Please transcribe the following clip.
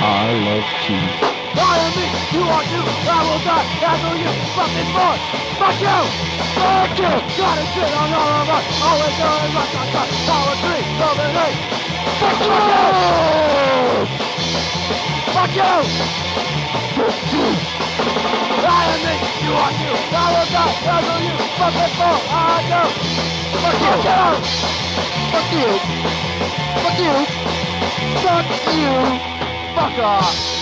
love cheese. I am me, you are you, I will die, after you, fucking boy. Fuck you! Fuck you! Gotta shit on all of us, always going rock, rock, rock, power three, seven, eight. Fuck you! Fuck you! I am me, you are you, I will die, after you, fucking boy. I do. Fuck you! Fuck you! Fuck you! Fuck you! Fuck バカ